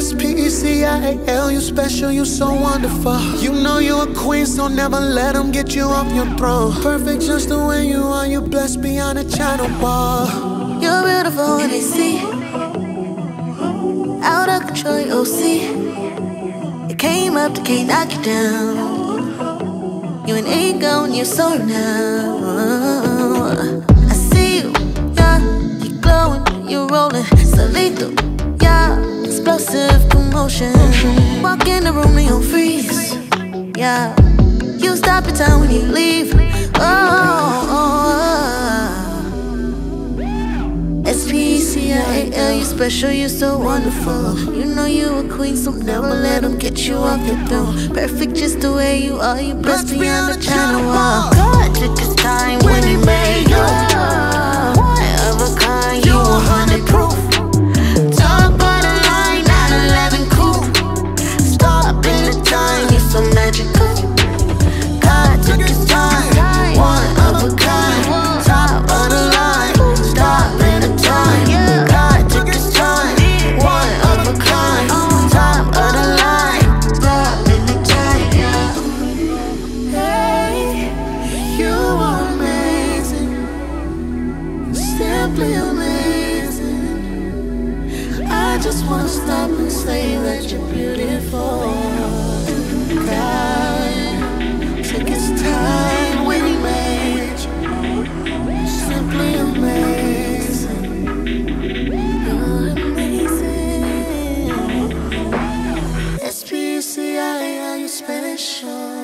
S-P-E-C-I-A-L, you special, you so wonderful. You know you a queen, so never let them get you off your throne. Perfect just the way you are, you blessed beyond a china wall. You're beautiful when they see. Out of control, you'll see. You came up to can't knock you down. You an ego and you're so now. Commotion. Walk in the room and you'll freeze, yeah. You stop your time when you leave. Oh, oh, oh. S-P-E-C-I-A-L, you special, you're so wonderful. You know you a queen, so never let them get you off your throne. Perfect just the way you are, you blessed beyond the china wall. God took his time real. I just wanna stop and say that you're beautiful. God, time when you. Simply amazing. You're amazing. you special.